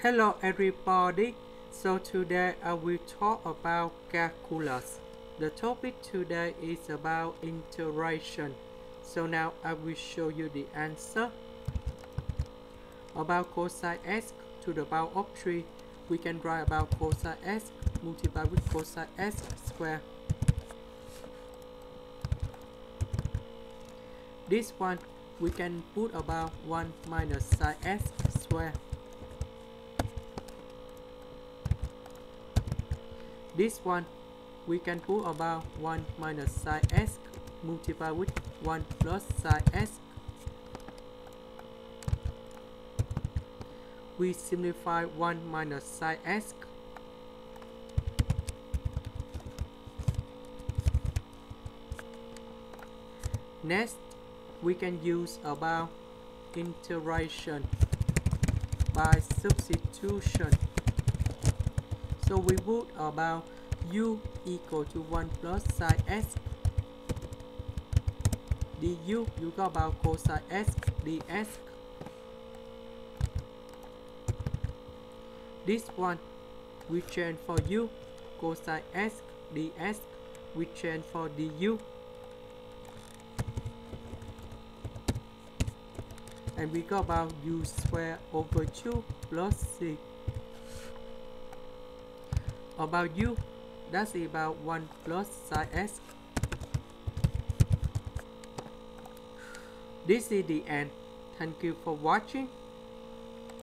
Hello everybody. So today uh, I will talk about calculus. The topic today is about integration. So now I will show you the answer. About cosine x to the power of 3, we can write about cosine x multiplied with cosine x square. This one we can put about 1 minus sine x square. This one we can put about 1 minus sine x multiplied with 1 plus sine x. We simplify 1 minus sine x. Next, we can use about integration by substitution. So we put about u equal to 1 plus sine x du. You got about cosine x dx. This one we change for u. Cosine x dx we change for du. And we got about u square over 2 plus c about u that's about 1 plus sine x. This is the end. Thank you for watching